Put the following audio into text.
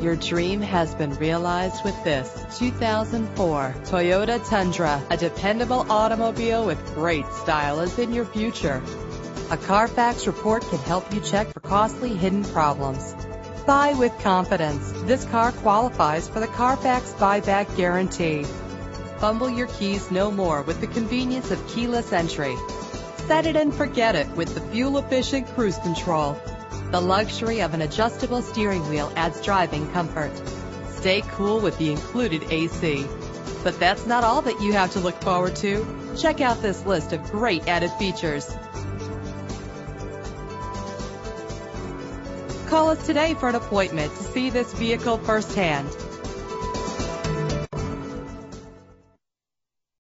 Your dream has been realized with this 2004 Toyota Tundra. A dependable automobile with great style is in your future. A Carfax report can help you check for costly hidden problems. Buy with confidence. This car qualifies for the Carfax buyback guarantee. Fumble your keys no more with the convenience of keyless entry. Set it and forget it with the fuel-efficient cruise control. The luxury of an adjustable steering wheel adds driving comfort. Stay cool with the included AC. But that's not all that you have to look forward to. Check out this list of great added features. Call us today for an appointment to see this vehicle firsthand.